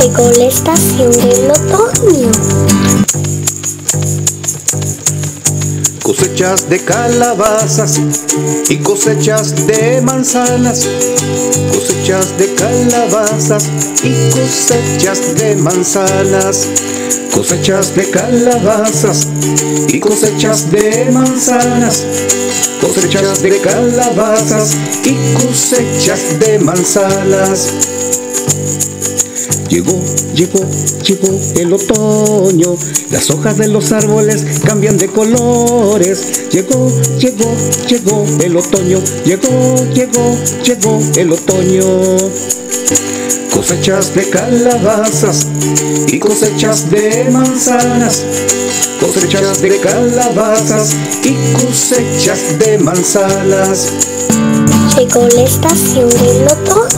Llegó la estación del otoño. Cosechas de calabazas y cosechas de manzanas. Cosechas de calabazas y cosechas de manzanas. Cosechas de calabazas y cosechas de manzanas. Cosechas de calabazas y cosechas de manzanas. Llegó, llegó, llegó el otoño, las hojas de los árboles cambian de colores. Llegó, llegó, llegó el otoño, llegó, llegó, llegó el otoño. Cosechas de calabazas y cosechas de manzanas. Cosechas de calabazas y cosechas de manzanas. Llegó la estación del otoño.